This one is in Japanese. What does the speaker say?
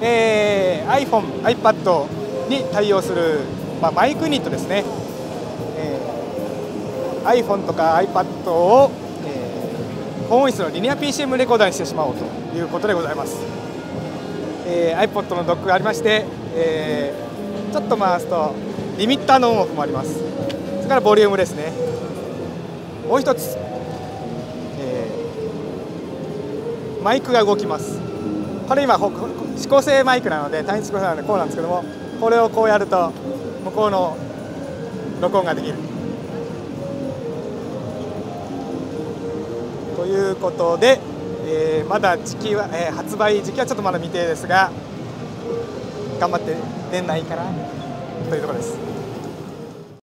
えー、iPhone、iPad に対応する、まあ、マイクユニットですね、えー、iPhone とか iPad を、えー、高音質のリニア PCM レコーダーにしてしまおうということでございます、えー、iPod のドックがありまして、えー、ちょっと回すとリミッターのオンオフもあります。それからボリュームですね。もう一つ、えー、マイクが動きます。これ今指向性マイクなので単一指向性なのでこうなんですけどもこれをこうやると向こうの録音ができるということで、えー、まだ時期は、えー、発売時期はちょっとまだ未定ですが頑張って年内からというところです。